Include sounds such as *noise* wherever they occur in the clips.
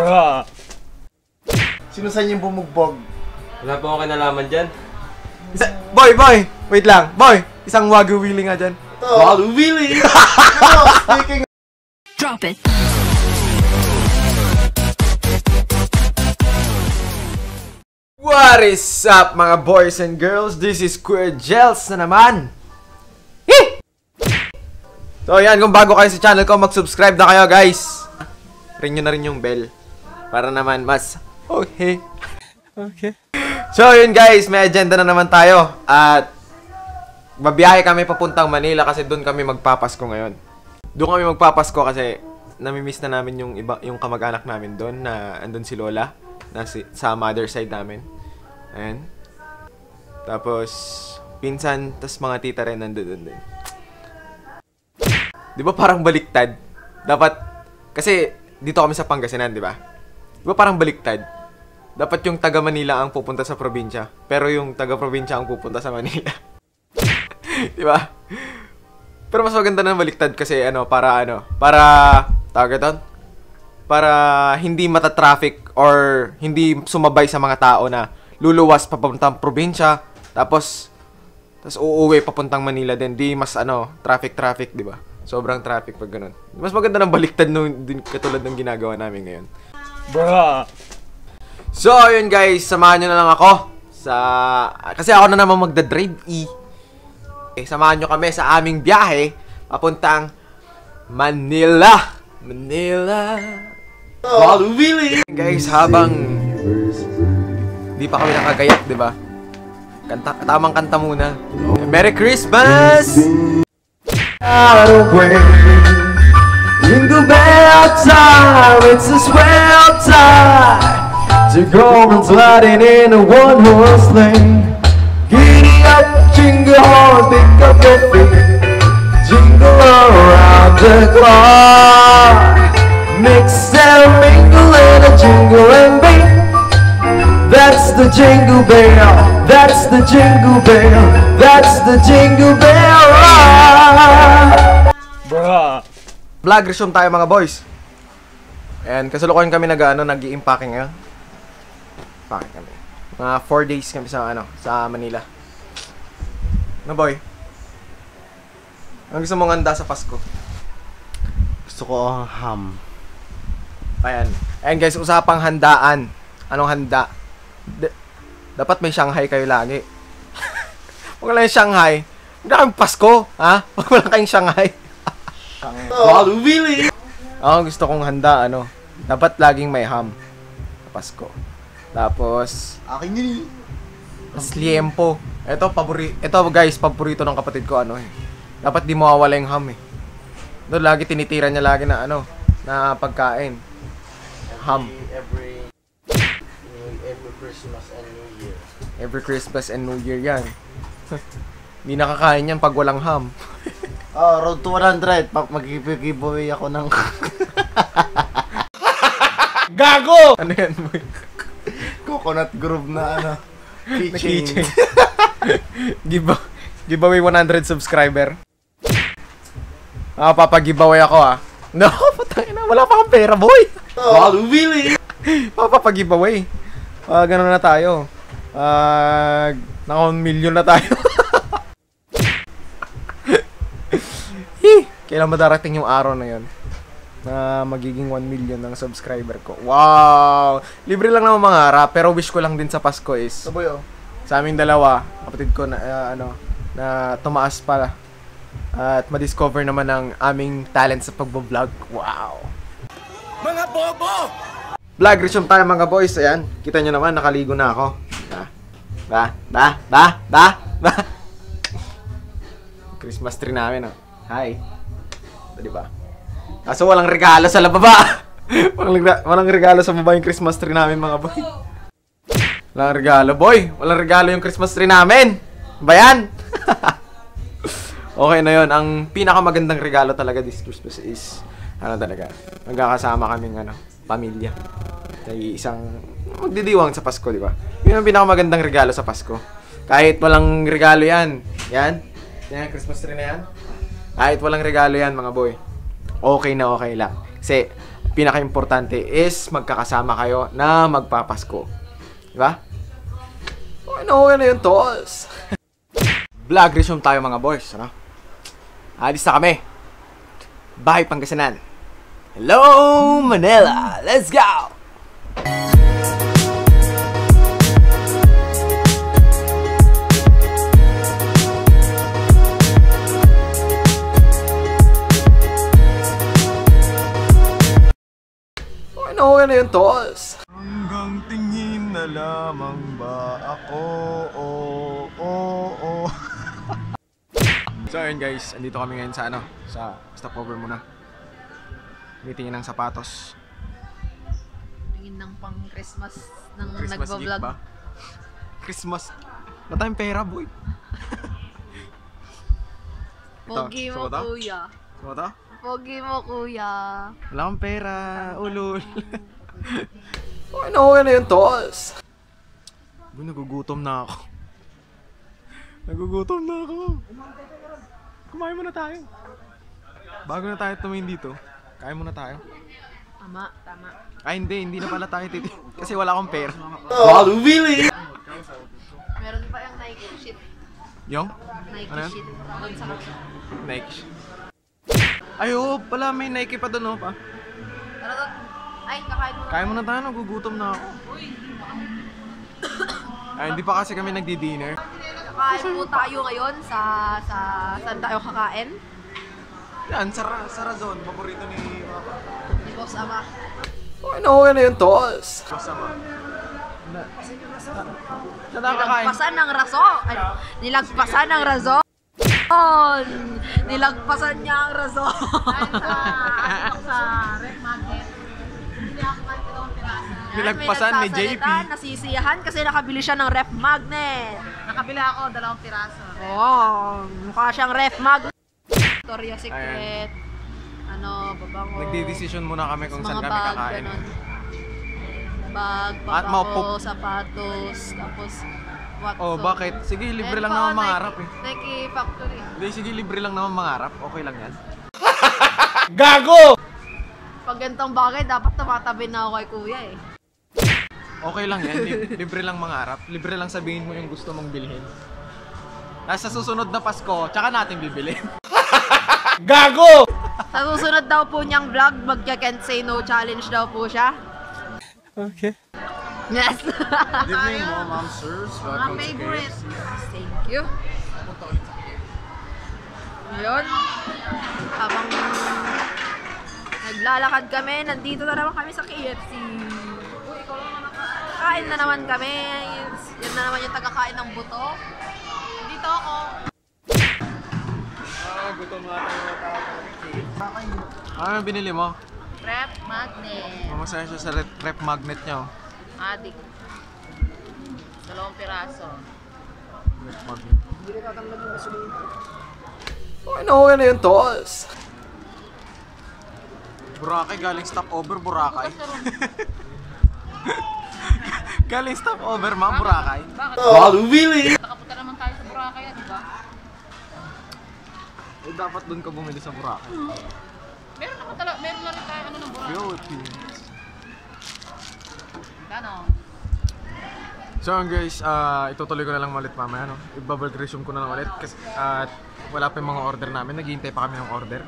Bruh. Sino sa inyo yung bumugbog? Wala pa ako kinalaman dyan. Isa, boy, boy! Wait lang. Boy! Isang wagyu wheeling nga dyan. Ito. Wow, Willy! *laughs* Speaking Drop it. What is up mga boys and girls? This is Queer Gels na naman. Hee! So yan, kung bago kayo sa channel ko, mag-subscribe na kayo guys. Ring nyo na rin yung bell. Para naman mas okay. Okay. So yun guys, may agenda na naman tayo. At babiyahe kami papuntang Manila kasi doon kami magpapasko ngayon. Doon kami magpapasko kasi namimiss na namin yung iba yung kamag-anak namin doon na andun si Lola na si, sa mother side namin. Ayan. Tapos pinsan, tas mga tita rin nandoon din. 'Di ba parang baliktad? Dapat kasi dito kami sa Pangasinan, 'di ba? 'Di ba parang baliktad? Dapat yung taga Manila ang pupunta sa probinsya, pero yung taga probinsya ang pupunta sa Manila. *laughs* 'Di ba? Pero mas maganda na baliktad kasi ano, para ano, para tawag ito, para hindi mata-traffic or hindi sumabay sa mga tao na luluwas papuntang probinsya tapos tapos uuwi papuntang Manila din. Di mas ano, traffic traffic, 'di ba? Sobrang traffic pag ganun. Mas maganda ng baliktad nung din katulad ng ginagawa namin ngayon. Bruh. So, ayun guys, samahan nyo na lang ako sa... Kasi ako na naman magda-drive E. Eh, samahan nyo kami sa aming biyahe papuntang Manila. Manila. Wow, Willy! Guys, habang di pa kami nakagayak, di ba? Kanta, tamang kanta muna. Merry Christmas! Jingle bell time, it's a swell time to go sliding in a one horse sleigh. Giddy up, jingle horse, pick up your feet, jingle around the clock. Mix and mingle in a jingle and beat. That's the jingle bell. That's the jingle bell. That's the jingle bell rock. Bruh. Vlog resume tayo mga boys. And kasalukuyan kami nag ano, nag-i-impacking ngayon. Packing kami. Mga 4 days kami sa ano, sa Manila. No boy. Ang gusto mong handa sa Pasko? Gusto ko ang ham. Ayan. Ayan guys, usapang handaan. Anong handa? D- dapat may Shanghai kayo lagi. *laughs* Huwag lang yung Shanghai. Hindi kami Pasko, ha? *laughs* Huwag lang kayong Shanghai. Wow, Willy! Ako gusto kong handa, ano, dapat laging may ham. Pasko. Tapos, Akin yun eh. mas liempo. Ito, pabori ito guys, paborito ng kapatid ko, ano eh. Dapat di mawawala yung ham eh. Doon lagi tinitira niya lagi na ano, na pagkain. Ham. Every... Every Christmas and New Year. Every Christmas and New Year yan. *laughs* Hindi nakakain yan pag walang ham. *laughs* Oh, road to 100. Pa- Mag-giveaway ako ng... *laughs* Gago! Ano yan, boy? coconut groove na ano. Na Keychain. keychain. *laughs* Give, giveaway 100 subscriber. Ah, papag-giveaway ako ah. No, *laughs* putang ina, wala pa akong pera, boy. Wow, Willy! Papapag-giveaway. Ah, ganun na tayo. Ah, naka 1 million na tayo. Hi, kailan ba darating yung araw na yon? Na magiging 1 million ng subscriber ko. Wow! Libre lang naman mga harap, pero wish ko lang din sa Pasko is Saboy oh. sa aming dalawa, kapatid ko na ah, ano, na tumaas pala. at ma-discover naman ang aming talent sa pagbo-vlog. Wow! Mga bobo! Vlog resume tayo mga boys. Ayan, kita nyo naman, nakaligo na ako. Ba? Ba? Ba? Ba? Ba? Ba? *laughs* Christmas tree namin, oh. Hi. Di ba? Kaso walang regalo sa lababa. *laughs* walang, walang regalo sa baba yung Christmas tree namin, mga boy. Walang regalo, boy. Walang regalo yung Christmas tree namin. Ba *laughs* okay na yon Ang pinakamagandang regalo talaga this Christmas is, ano talaga, magkakasama kaming, ano, pamilya. Kay isang, magdidiwang sa Pasko, di ba? Yun ang pinakamagandang regalo sa Pasko. Kahit walang regalo yan. Yan. Yan, Christmas tree na yan. Kahit walang regalo yan, mga boy. Okay na okay lang. Kasi, pinaka-importante is magkakasama kayo na magpapasko. Di ba? Okay na okay na yun, tos. *laughs* Vlog resume tayo mga boys, ano? Alis na kami. Bahay Pangasinan. Hello, Manila! Let's go! So ayun guys, andito kami ngayon sa ano, sa stopover muna. Meeting ng sapatos. Tingin ng pang Christmas ng Christmas nagbablog. ba? Christmas. Tayong pera, boy. *laughs* Pogi mo, kuya. Suot ah? Pogi mo, kuya. Wala akong pera, ulul. okay na okay na yun, tos. Boy, nagugutom na ako. Nagugutom na ako. Kumain muna tayo. Bago na tayo tumingin dito, kain muna tayo. Tama, tama. Ay, hindi. Hindi na pala tayo titi. *laughs* Kasi wala akong pera. Oh, really? Meron pa yung Nike shit. Yung? Nike Ano shit. Doon sa Nike. Ay, oo, pala may Nike pa doon, oh, pa. Ano to? Ay, kakain mo na. Kain muna tayo, nagugutom na ako. Ay, hindi pa kasi kami nagdi-dinner. Kakain po tayo ngayon sa sa saan tayo kakain? Yan, sa, sa Razon, paborito ni Papa. Ni Boss Ama. Na okay na yun, tos. Masama. Saan tayo kakain? Nilagpasan ng raso. Ay, nilagpasan ng raso. Nilagpasan niya ang raso. sa rep market. Nilagpasan ni JP. Nasisiyahan kasi nakabili siya ng ref magnet. Nakabila ako, dalawang piraso. Oh, mukha siyang ref magnet. Victoria's Secret. Ano, babango. Nagdi-decision muna kami kung saan kami bag, kakain. ganun. Bag, maupo- sapatos, tapos what Oh, so. bakit? Sige, libre Meron lang naman mangarap eh. Nike, Nike Factory. Hindi, sige, libre lang naman mangarap. Okay lang yan. *laughs* Gago! Pag ganitong bagay, dapat tumatabi na ako kay kuya eh. Okay lang yan. Lib- libre lang mangarap. Libre lang sabihin mo yung gusto mong bilhin. Tapos sa susunod na Pasko, tsaka natin bibili. *laughs* Gago! Sa susunod daw po niyang vlog, magka-can't say no challenge daw po siya. okay. Yes! Good evening, mo, ma'am, sirs. Welcome to favorite. Thank you. Ngayon, habang naglalakad kami, nandito na naman kami sa KFC. Kain na naman kami. Yan na naman yung tagakain ng buto. Dito ako. Ah, gutom nga tayo Ano yung binili mo? Rep magnet. Mamasaya siya sa rep, rep magnet niya. Oh. Adik. Dalawang piraso. Rep magnet. Okay na okay na yun, tos. Boracay, galing stopover, Boracay. *laughs* galing stopover, ma'am, Boracay. Bakit? Oh, really? Nakapunta naman tayo sa Boracay, di ba? Eh, dapat doon ka bumili sa Boracay. Meron naman talaga, meron na rin tayo ano ng Boracay. Beauty. So yun guys, ah itutuloy ko na lang ulit mamaya, no? Ibabalik resume ko na lang ulit kasi at wala pa yung mga order namin, naghihintay pa kami ng order.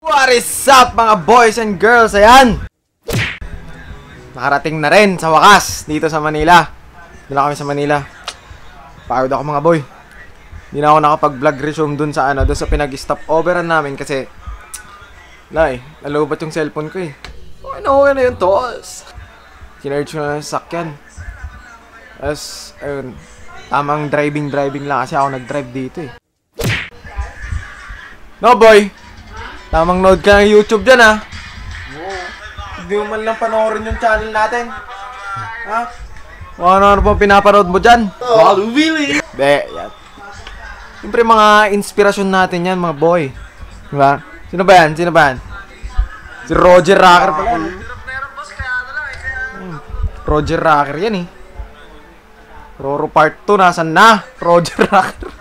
What is up mga boys and girls? Ayan! Nakarating na rin sa wakas dito sa Manila. Na kami sa Manila. Pagod ako mga boy. Hindi na ako nakapag-vlog resume dun sa ano, dun sa pinag-stop overan namin kasi Lai, nalobat yung cellphone ko eh. Okay na okay na yun, tos. Sinerge ko na yung sakyan. Tapos, ayun, tamang driving-driving lang kasi ako nag-drive dito eh. No boy! Tamang node ka ng YouTube dyan ah. Hindi mo man lang panoorin yung channel natin. Ha? Ano-ano pa pinapanood mo dyan? Oh, really? Be, yan. Siyempre mga inspirasyon natin yan mga boy. Diba? Sino ba yan? Sino ba yan? Si Roger Rocker pala. yan. Hmm. Roger Rocker yan eh. Roro Part 2, nasan na? Roger Rocker.